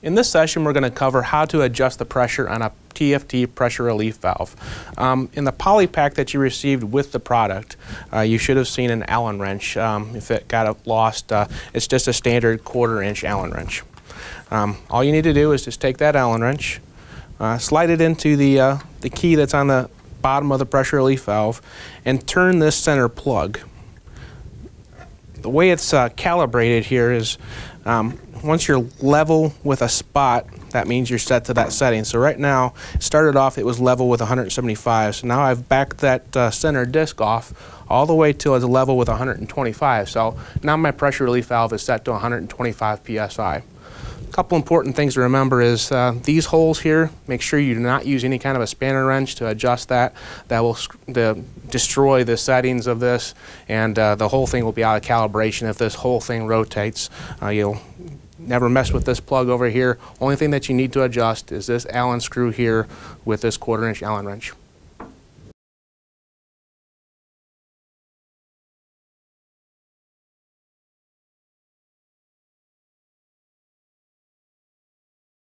In this session, we're going to cover how to adjust the pressure on a TFT pressure relief valve. Um, in the poly pack that you received with the product, uh, you should have seen an Allen wrench. Um, if it got lost, uh, it's just a standard quarter inch Allen wrench. Um, all you need to do is just take that Allen wrench, uh, slide it into the, uh, the key that's on the bottom of the pressure relief valve, and turn this center plug. The way it's uh, calibrated here is um, once you're level with a spot, that means you're set to that setting. So right now, started off, it was level with 175. So now I've backed that uh, center disc off all the way till it's level with 125. So now my pressure relief valve is set to 125 PSI. Couple important things to remember is uh, these holes here, make sure you do not use any kind of a spanner wrench to adjust that. That will the, destroy the settings of this and uh, the whole thing will be out of calibration if this whole thing rotates. Uh, you'll never mess with this plug over here. Only thing that you need to adjust is this Allen screw here with this quarter inch Allen wrench.